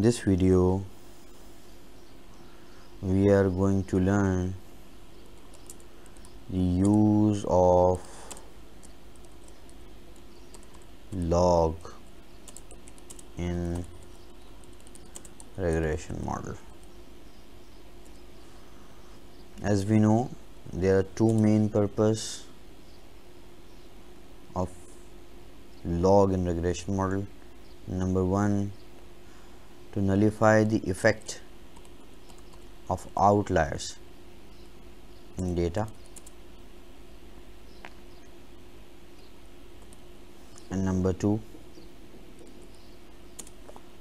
in this video we are going to learn the use of log in regression model. As we know there are two main purpose of log in regression model. Number one to nullify the effect of outliers in data. And number two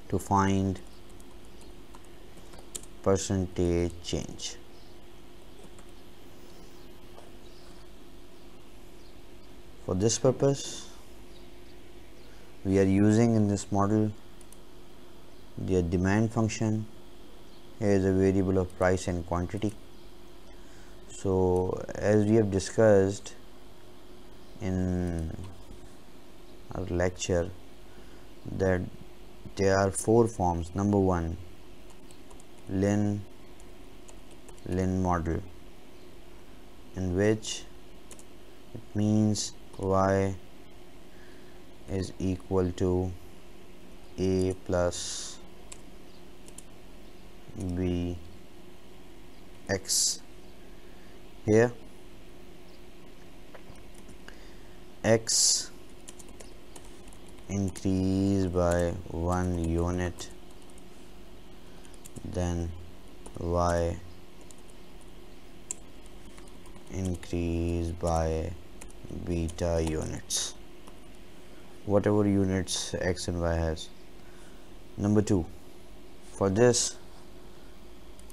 to find percentage change. For this purpose we are using in this model the demand function. Is a variable of price and quantity. So as we have discussed in our lecture that there are four forms. Number one Lin Lin model in which it means y is equal to a plus b x here. X increase by one unit then y increase by beta units. Whatever units x and y has. Number two for this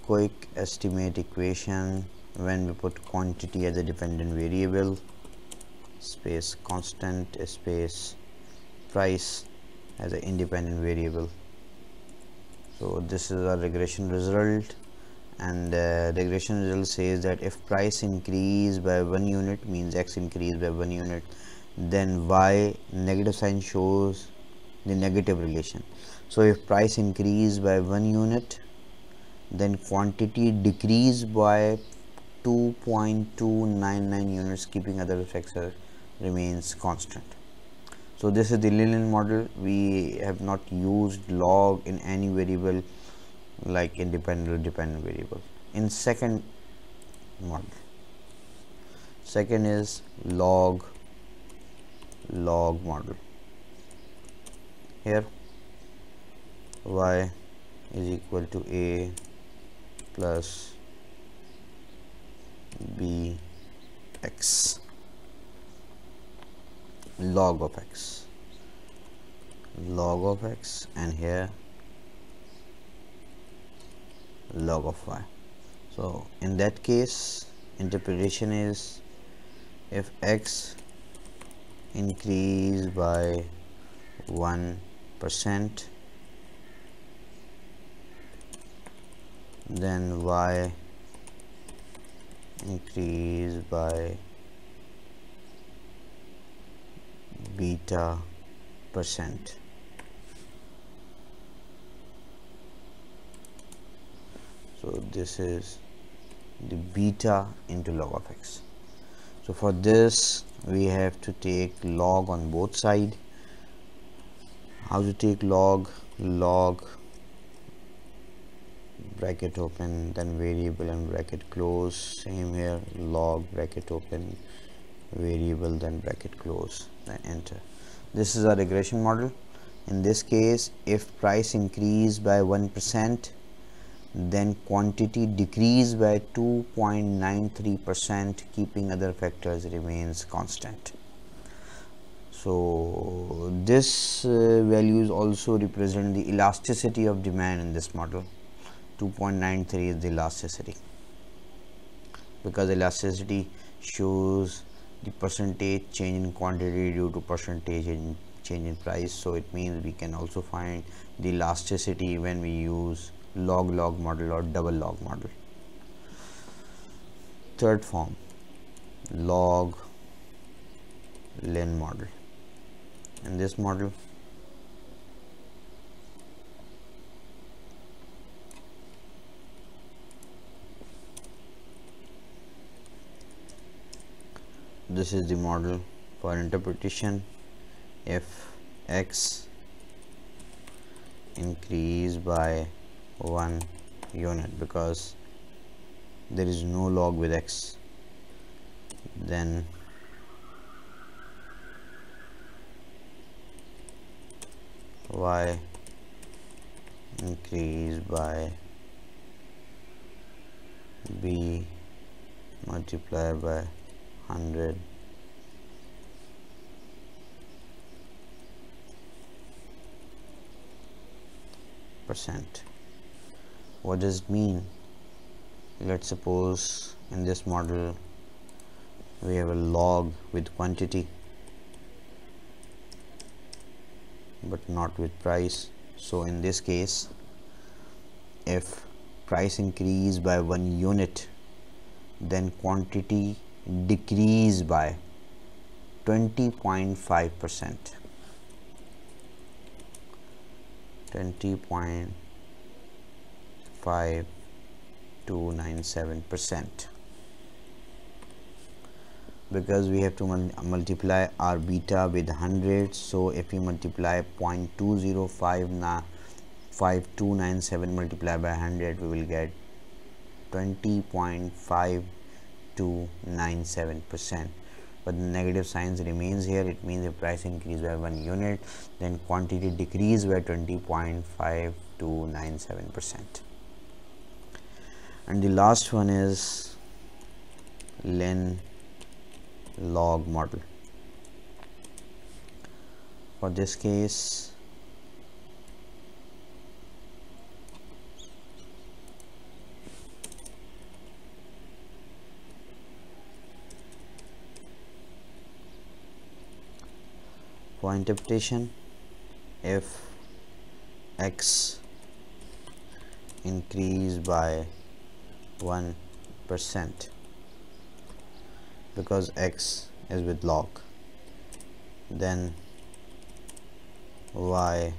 quick estimate equation when we put quantity as a dependent variable space constant space price as an independent variable. So this is our regression result and the regression result says that if price increase by one unit means x increase by one unit then y negative sign shows the negative relation. So if price increase by one unit then quantity decrease by 2.299 units keeping other factors remains constant. So this is the Lin model. We have not used log in any variable like independent or dependent variable. In second model second is log log model. Here y is equal to a plus b x. Log of x. Log of x and here log of y. So in that case interpretation is if x increase by 1 percent then y increase by beta percent. So this is the beta into log of x. So for this we have to take log on both side. How to take log? Log bracket open then variable and bracket close. Same here log bracket open variable then bracket close then enter. This is a regression model. In this case if price increase by one percent then quantity decrease by 2.93 percent keeping other factors remains constant. So this uh, values also represent the elasticity of demand in this model 2.93 is the elasticity. Because elasticity shows the percentage change in quantity due to percentage in change in price. So it means we can also find the elasticity when we use log log model or double log model. Third form log Lin model. In this model this is the model for interpretation. If x increase by one unit because there is no log with x. Then y increase by b multiplied by 100 percent. What does it mean? Let's suppose in this model we have a log with quantity but not with price. So in this case if price increase by one unit then quantity decrease by 20.5 percent. 20.5297 percent. Because we have to mul multiply our beta with 100 so if we multiply 0.205297 multiplied by 100 we will get 20.5 0.297%. But the negative signs remains here. It means if price increase by one unit, then quantity decrease by 20.5297%. And the last one is lin log model. For this case, interpretation if x increase by 1 percent because x is with log. Then y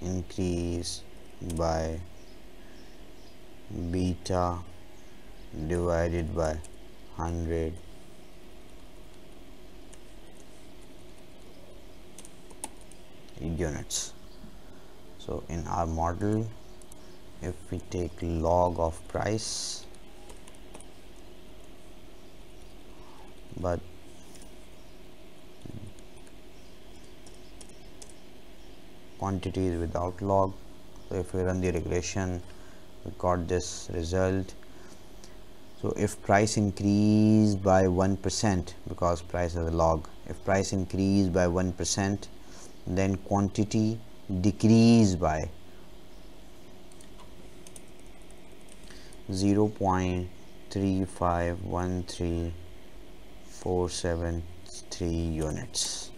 increase by beta divided by 100 units. So in our model if we take log of price but quantity is without log. So if we run the regression we got this result. So if price increase by 1% because price is a log if price increase by 1% then quantity decrease by 0 0.3513 units.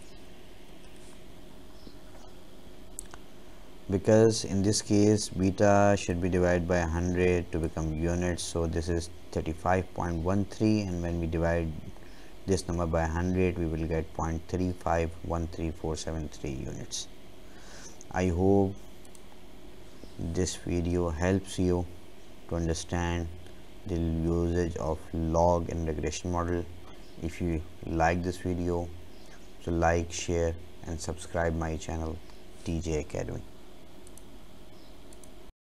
Because in this case beta should be divided by 100 to become units so this is 35.13 and when we divide this number by 100 we will get 0.3513473 units. I hope this video helps you to understand the usage of log and regression model. If you like this video so like share and subscribe my channel tj academy